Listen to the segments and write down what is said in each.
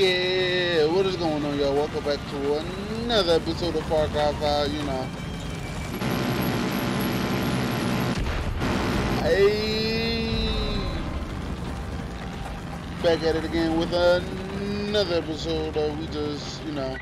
Yeah, what is going on, y'all? Welcome back to another episode of Far Cry 5, you know. Hey! Back at it again with another episode of we just, you know,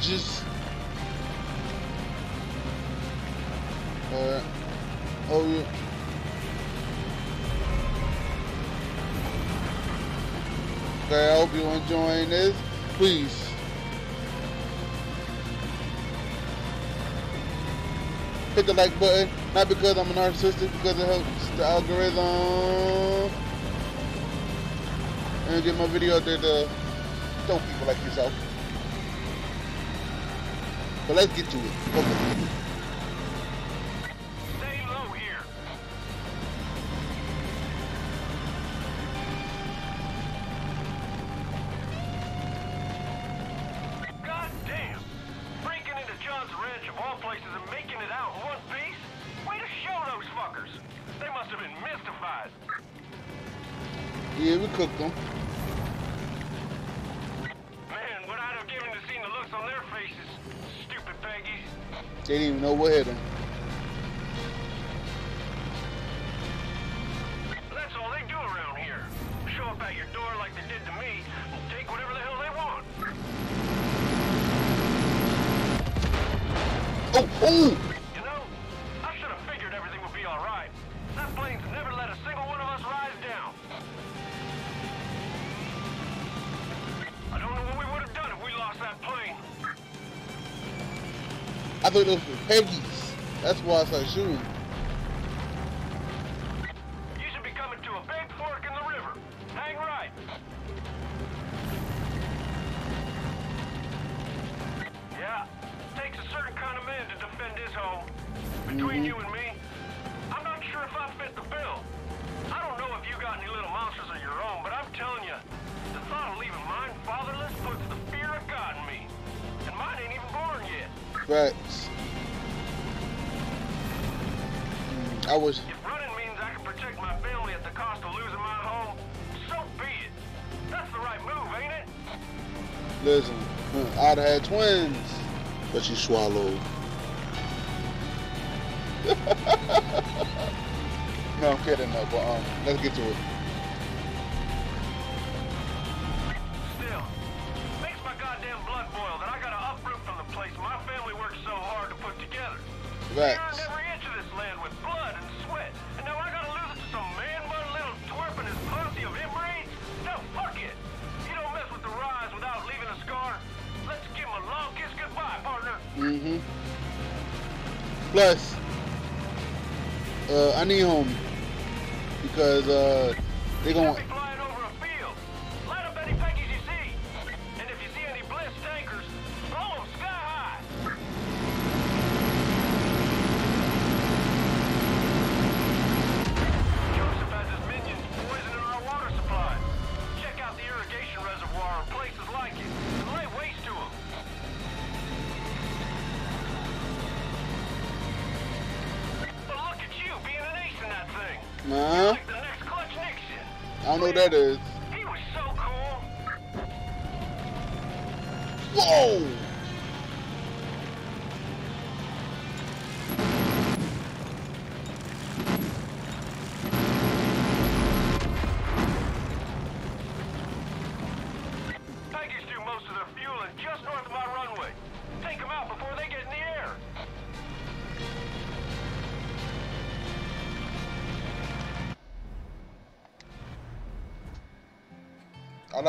just... Alright. Oh, yeah. Okay, I hope you're enjoying this. Please. Hit the like button, not because I'm a narcissist, because it helps the algorithm. And get my video out there to dope people like yourself. So let's get to it. Okay. I thought it was Peggy's. That's why I started shooting. Mm-hmm. Plus, uh, I need home because uh, they're gonna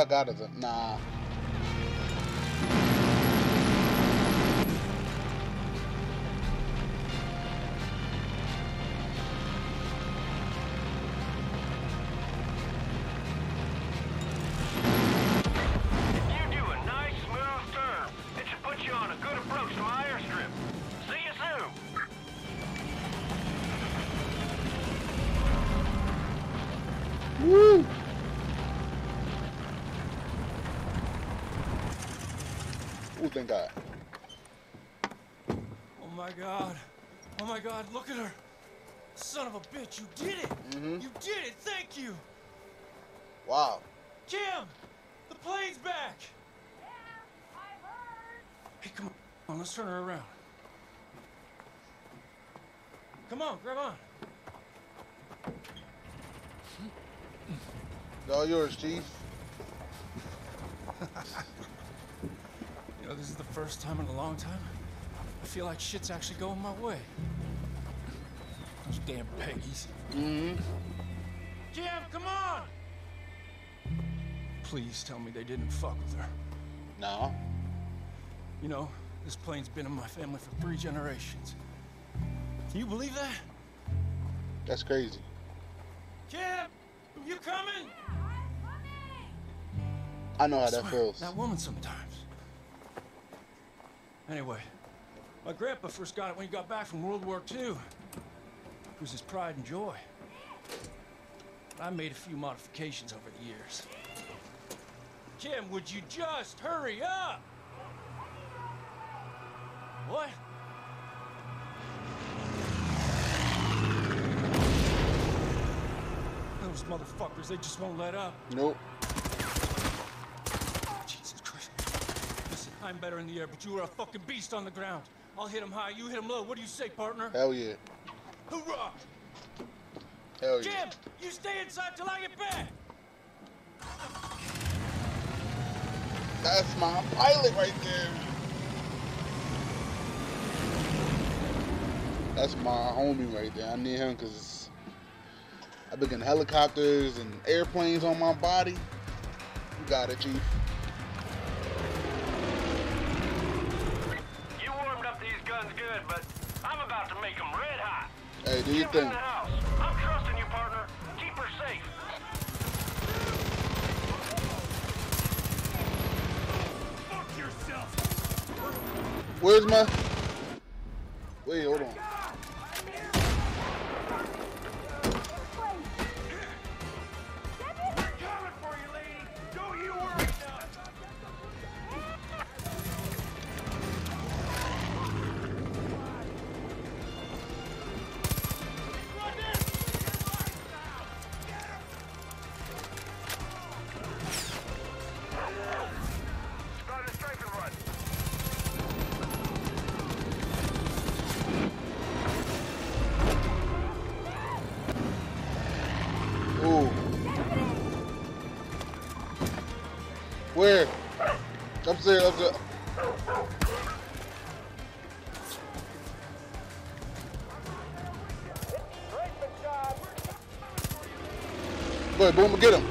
I got is a nah. Ooh, thank Oh my god. Oh my god, look at her. Son of a bitch, you did it! Mhm. You did it, thank you! Wow. Kim! The plane's back! Hey, come on, let's turn her around. Come on, grab on. It's all yours, Chief. You know, this is the first time in a long time I feel like shit's actually going my way. Those damn Peggies. Mm-hmm. Jim, come on! Please tell me they didn't fuck with her. No. You know, this plane's been in my family for three generations. Can you believe that? That's crazy. Jim, you coming? I know how that feels. That woman sometimes. Anyway, my grandpa first got it when he got back from World War II. It was his pride and joy. I made a few modifications over the years. Kim, would you just hurry up? What? Those motherfuckers, they just won't let up. Nope. I'm better in the air, but you are a fucking beast on the ground. I'll hit him high, you hit him low. What do you say, partner? Hell yeah. Hoorah! Hell yeah. Jim, you stay inside till I get back. That's my pilot right there. That's my homie right there. I need him because I've been getting helicopters and airplanes on my body. You got it, Chief. You warmed up these guns good, but I'm about to make them red hot. Hey, do your Kim's in thing. the house. I'm trusting you, partner. Keep her safe. Fuck yourself. Where's my... Wait, hold on. Boom, get him.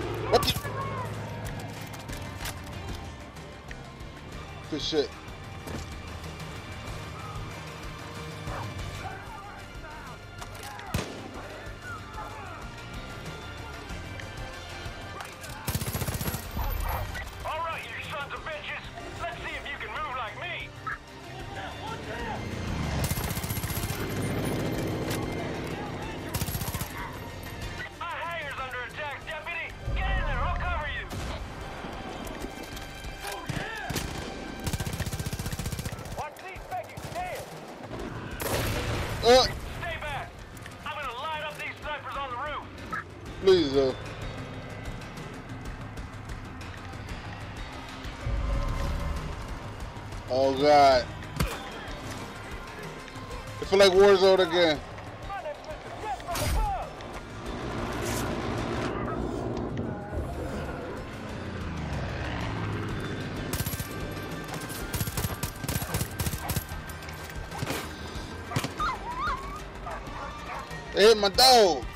Uh, Stay back. I'm gonna light up these snipers on the roof. please, uh. Oh God. I feel like Warzone again. My dog.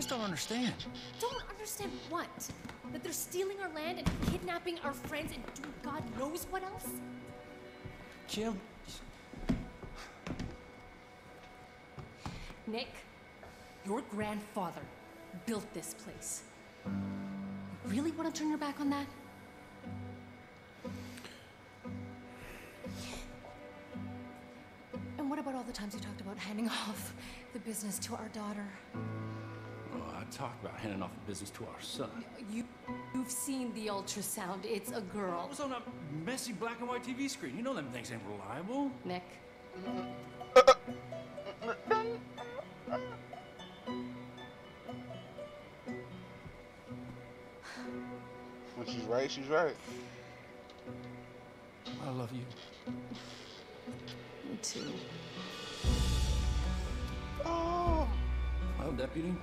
Just don't understand. Don't understand what? That they're stealing our land and kidnapping our friends and doing God knows what else? Kim, Nick, your grandfather built this place. You really want to turn your back on that? And what about all the times you talked about handing off the business to our daughter? I about handing off the business to our son. You, you've seen the ultrasound. It's a girl. It was on a messy black and white TV screen. You know them things ain't reliable. Nick, when she's right, she's right. I love you. me too. Oh. Well, deputy.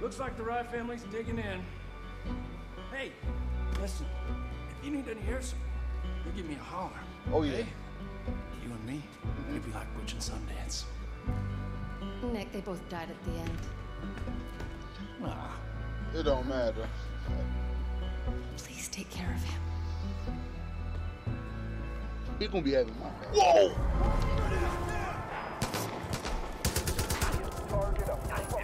Looks like the Rye family's digging in. Hey, listen. If you need any air support, you give me a holler. Oh, yeah. okay? You and me, we'd be like Butch and Sundance. Nick, they both died at the end. Ah, It don't matter. Please take care of him. He gonna be having my back. Whoa! It's deputy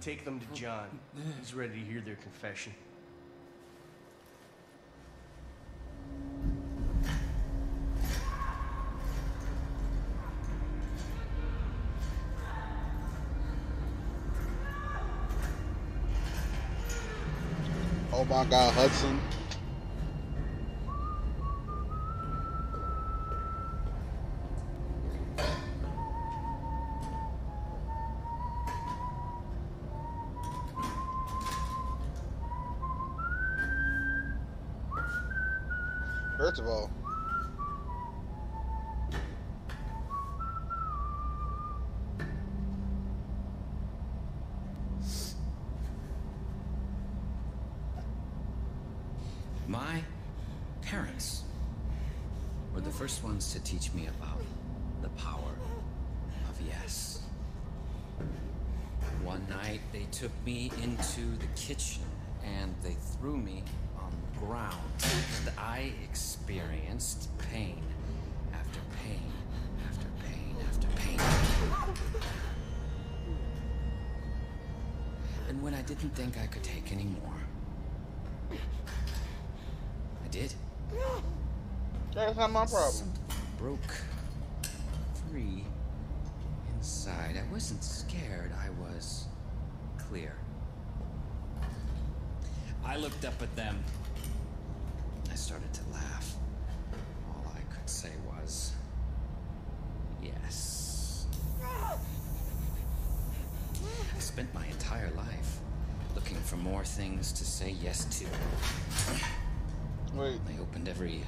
Take them to John. He's ready to hear their confession. Oh my God, Hudson. Threw me on the ground. And I experienced pain after pain after pain after pain. And when I didn't think I could take any more, I did. that's not my problem. Something broke free inside. I wasn't scared, I was clear. I looked up at them. I started to laugh. All I could say was, yes. I spent my entire life looking for more things to say yes to. Wait, I opened every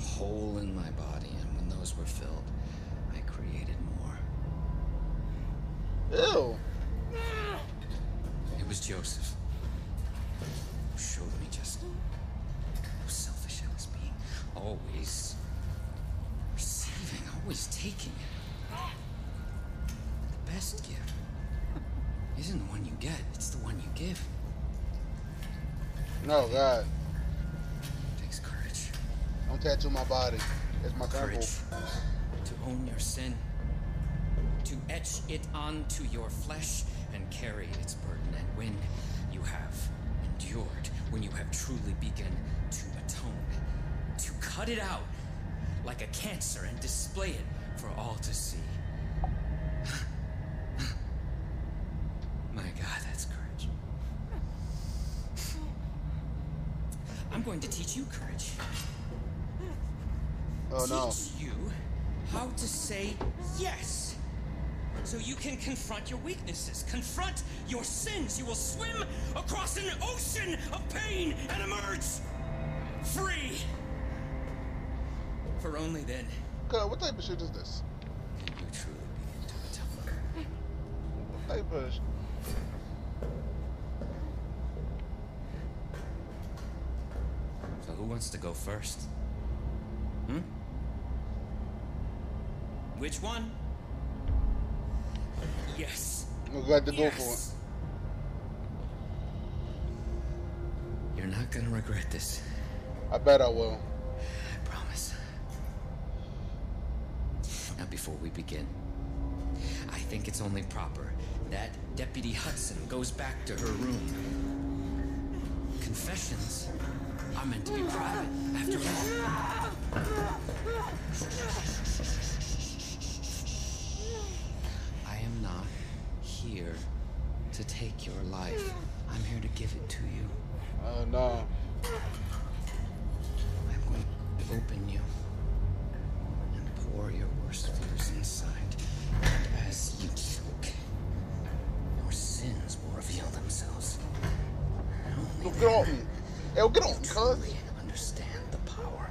hole in my body, and when those were filled, I created more. ew. It onto your flesh and carry its burden. And when you have endured, when you have truly begun to atone, to cut it out like a cancer and display it for all to see. My God, that's courage. I'm going to teach you courage Oh no. teach you how to say yes. So you can confront your weaknesses, confront your sins. You will swim across an ocean of pain and emerge free. For only then God, what type of shit is this? can you truly begin to atone. What type of So who wants to go first? Hmm? Which one? Yes. I'm glad to go for it. Yes. You're not gonna regret this. I bet I will. I promise. Now, before we begin, I think it's only proper that Deputy Hudson goes back to her room. Confessions are meant to be private, after all. I am not here to take your life. I'm here to give it to you. Uh, oh no. I'm going to open you and pour your worst fears inside. And as you choke, your sins will reveal themselves. Yo, get off me. Yo, get you cuz. truly understand the power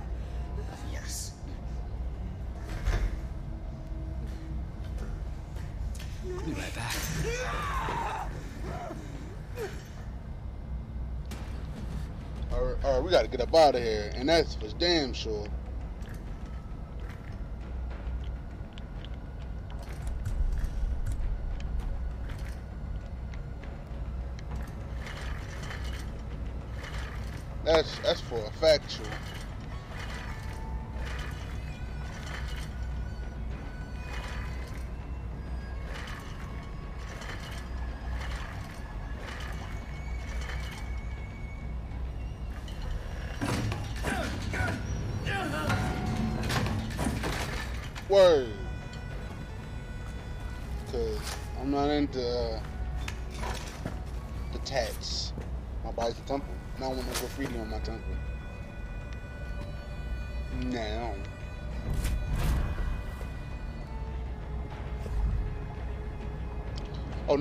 of yes. I'll be right back. Alright, alright, we gotta get up out of here. And that's for damn sure. That's that's for a factual.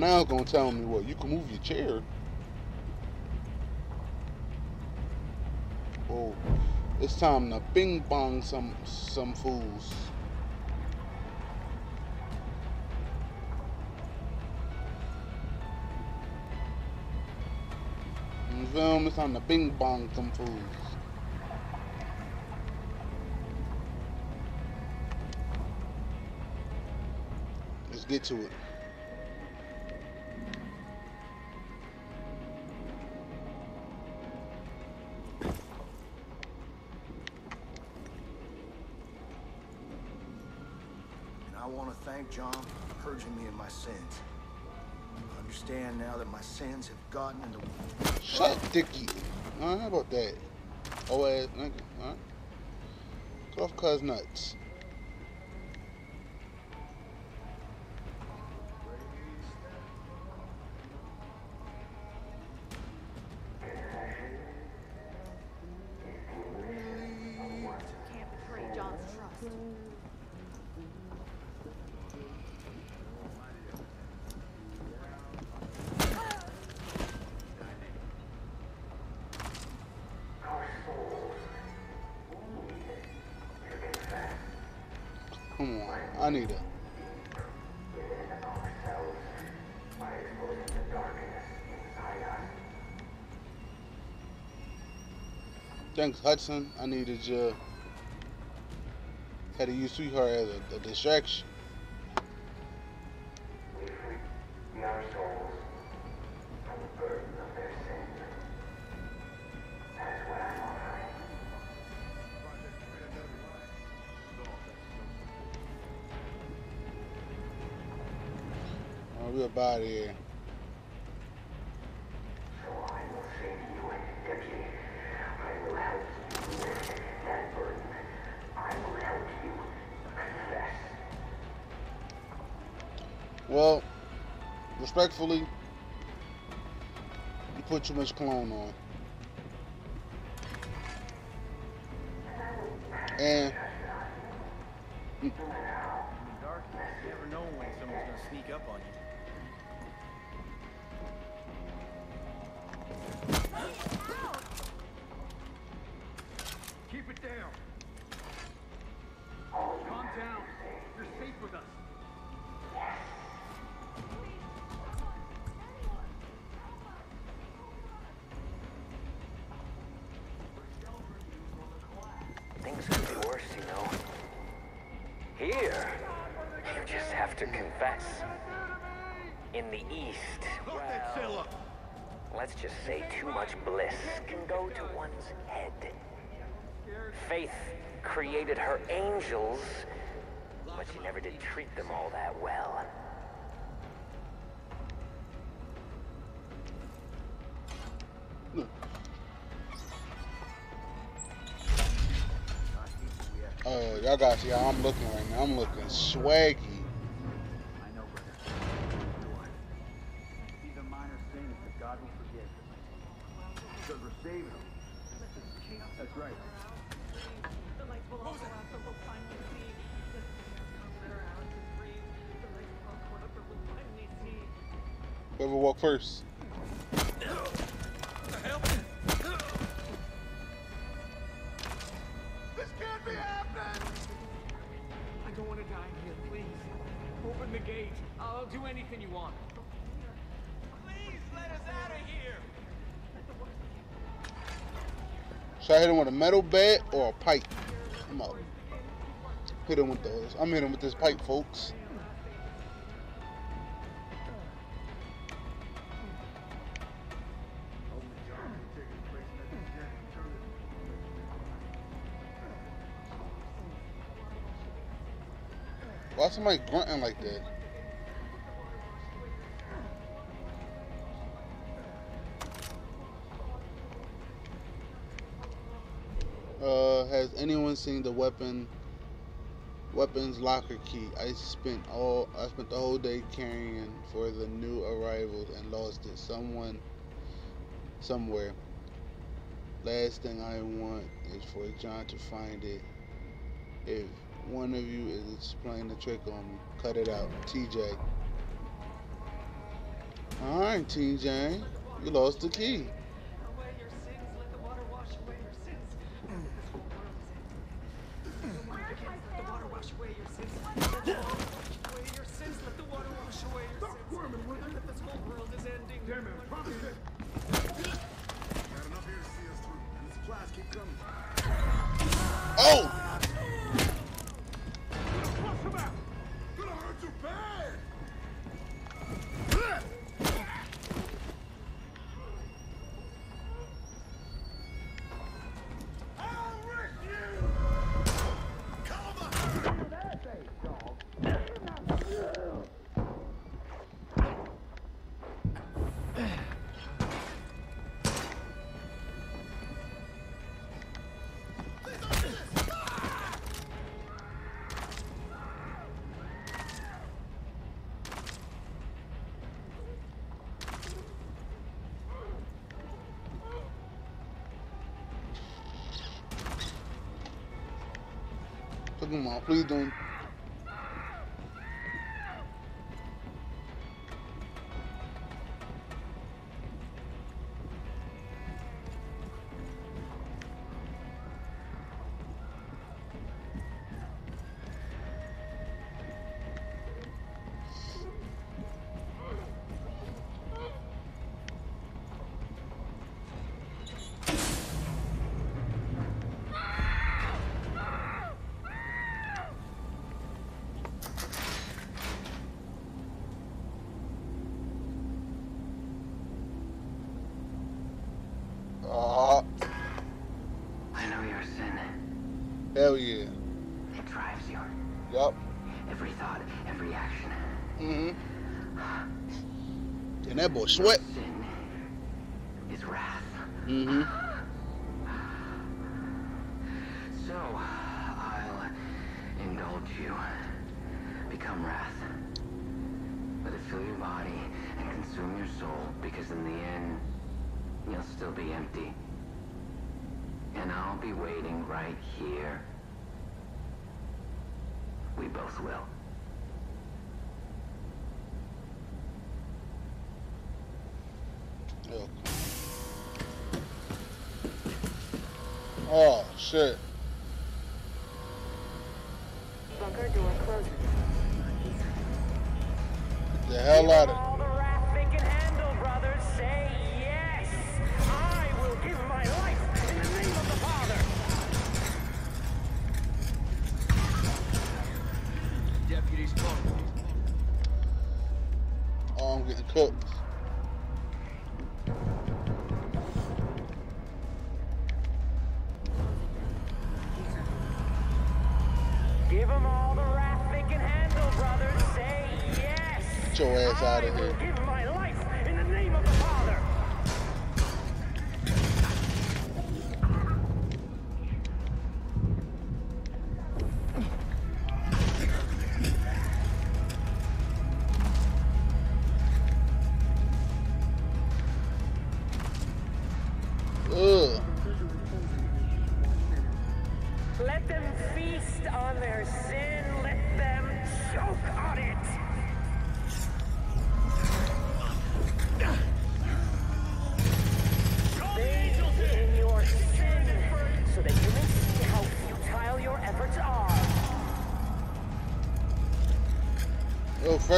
Now gonna tell me what? You can move your chair. Oh, it's time to bing bong some some fools. You feel me? It's time to bing bong some fools. Let's get to it. John purging me of my sins. I understand now that my sins have gotten in the way. Shut Dicky. Uh, how about that? Oh, ass nigga. Huh? Off cuz nuts. Thanks, Hudson. I needed you. Had to use Sweetheart as a, a distraction. Respectfully, you put too much cologne on. Know. Here, you just have to confess. In the East, well, let's just say too much bliss can go to one's head. Faith created her angels, but she never did treat them all that well. Y'all got see I'm looking right now. I'm looking swaggy. Hit him with a metal bat or a pipe? I'm out. Hit him with those. I'm hitting with this pipe, folks. Why somebody grunting like that? Has anyone seen the weapon weapons locker key? I spent all I spent the whole day carrying for the new arrivals and lost it. Someone somewhere. Last thing I want is for John to find it. If one of you is playing the trick on me, cut it out. TJ. Alright, TJ. You lost the key. Come on, please don't. Hell yeah. It drives you. Yup. Every thought, every action. Mm-hmm. And that boy sweat. Sin is wrath. Mm-hmm. So I'll indulge you. Become wrath. Let it fill your body and consume your soul, because in the end, you'll still be empty. And I'll be waiting right here. We both will. Yeah. Oh shit. Bunker door closes. Get the hell out of Cooked. Give them all the wrath they can handle, brothers. Say yes. Get your ass out of here.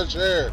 Fresh air.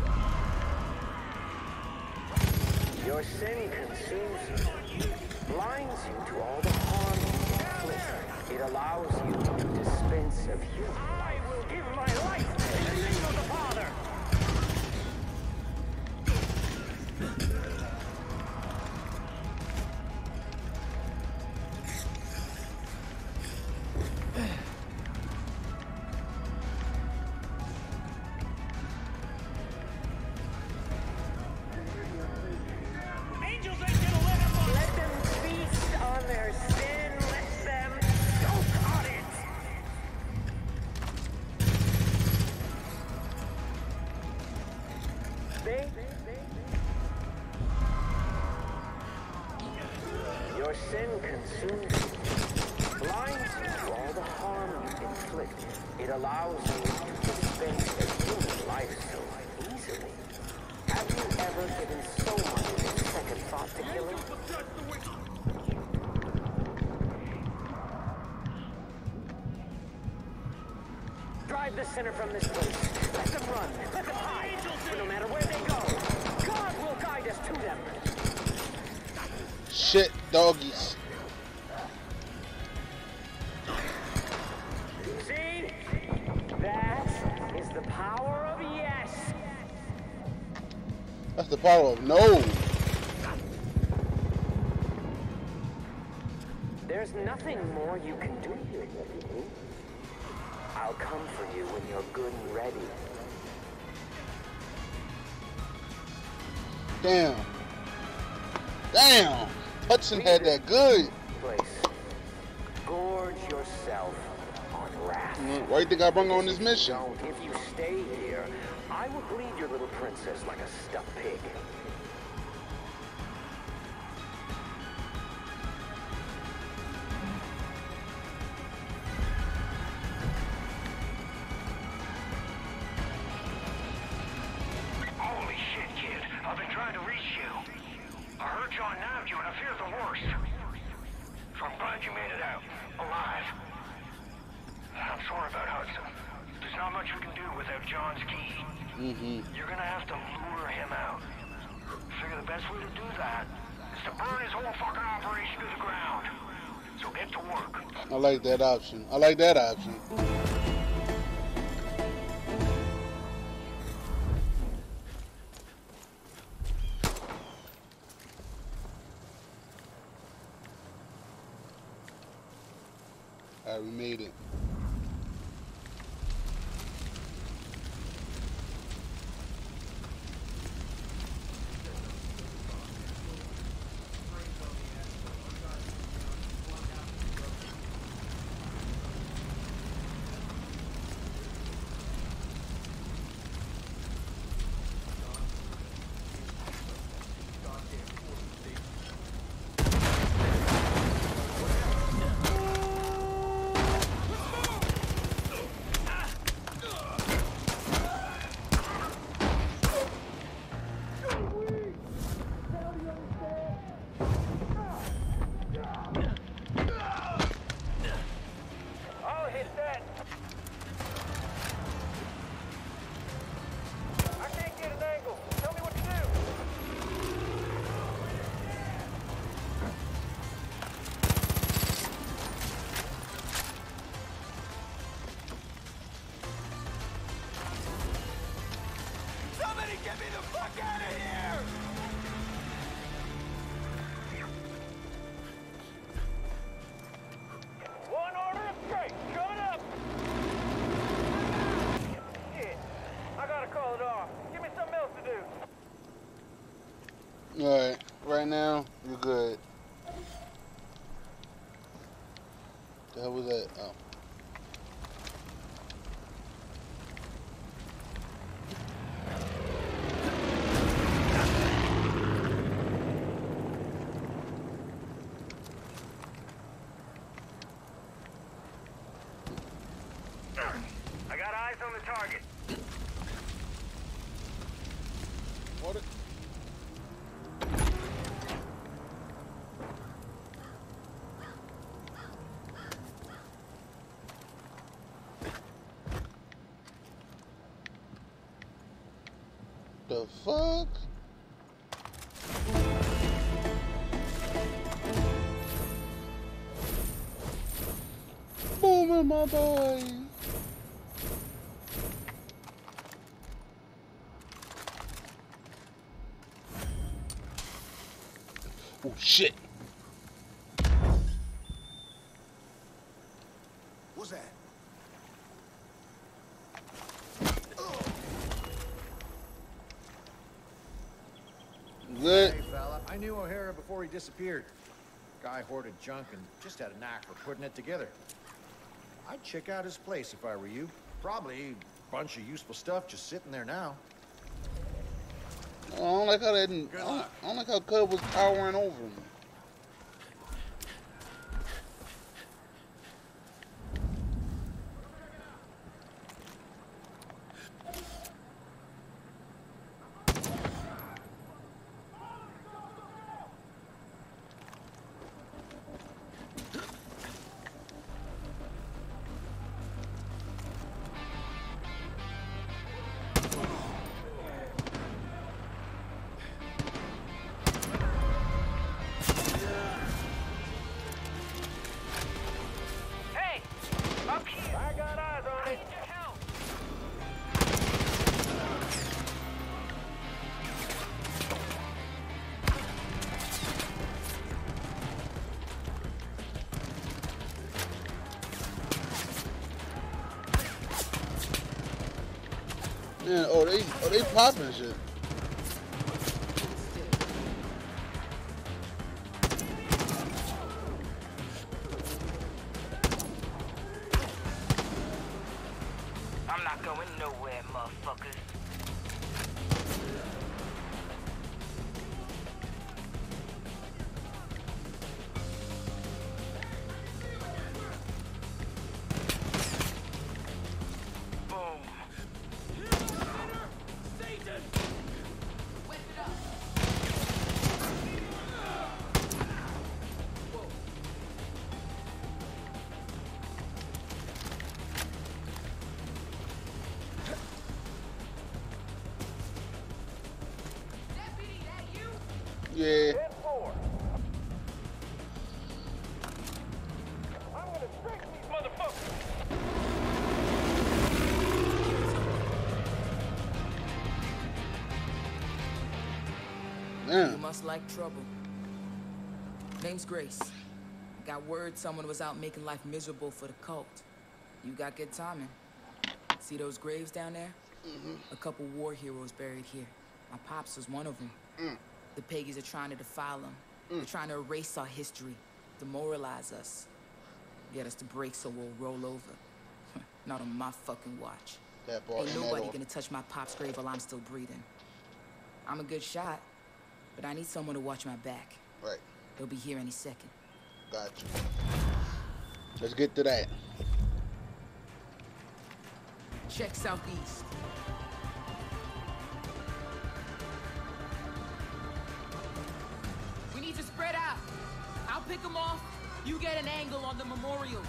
Drive the sinner from this place. Let them run. Let them hide. For no matter where they go, God will guide us to them. Shit, doggies. See? That is the power of yes. That's the power of no. Good and ready. Damn. Damn. Hudson had that good. Place. Gorge yourself on wrath. Why you think I brung on this mission? If you stay here, I will bleed your little princess like a stuffed pig. That option. I like that option. Right now, you're good. The hell was that? Oh. I got eyes on the target. Fuck? Boomer, my boy. Oh shit. What's that? Good. Hey, fella. I knew O'Hara before he disappeared. Guy hoarded junk and just had a knack for putting it together. I'd check out his place if I were you. Probably a bunch of useful stuff just sitting there now. I don't like how that. I don't, I don't like how Cub was powering over him. Oh they, oh they popping shit. Like trouble. Name's Grace. Got word someone was out making life miserable for the cult. You got good timing. See those graves down there? Mm -hmm. A couple war heroes buried here. My pops was one of them. Mm. The Peggies are trying to defile them. They're trying to erase our history, demoralize us, get us to break so we'll roll over. Not on my fucking watch. Ain't nobody gonna touch my pop's grave while I'm still breathing. I'm a good shot, but I need someone to watch my back. Right. They'll be here any second. Got you. Let's get to that. Check southeast. We need to spread out. I'll pick them off. You get an angle on the memorials.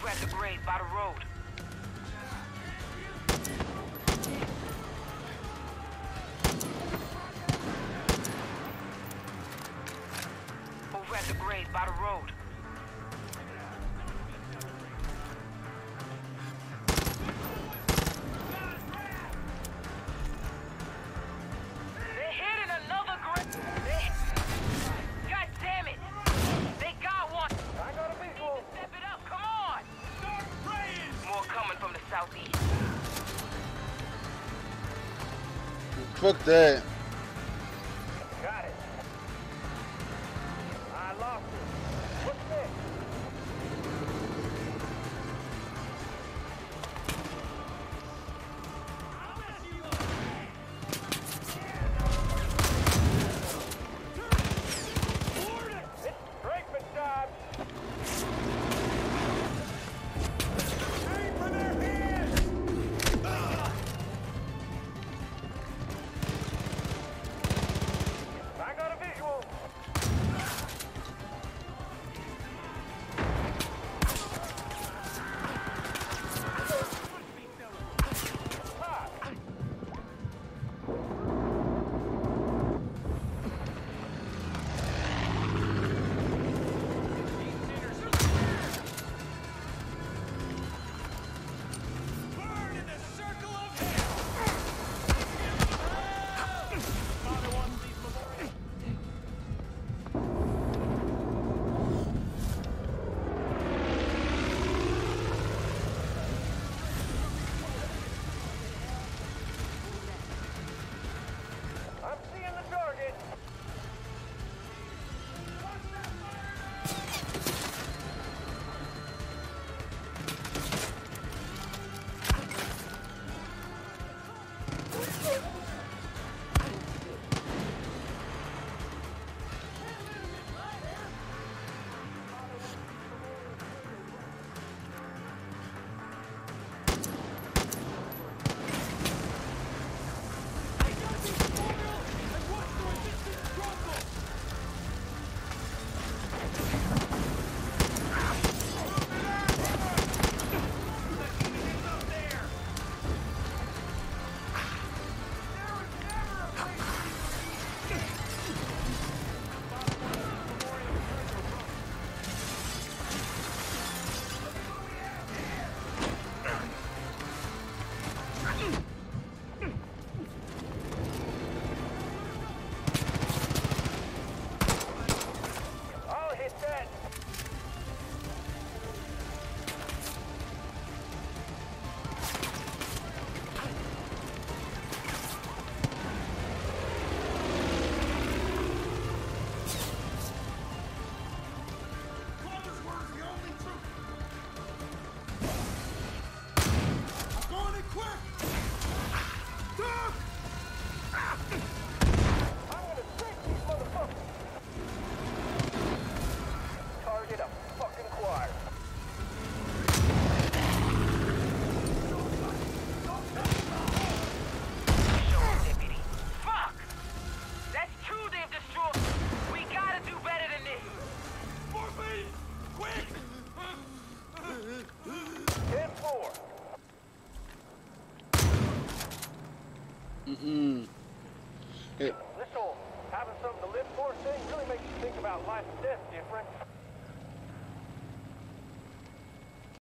Over at the grave by the road. Over at the grave by the road. pouca ideia.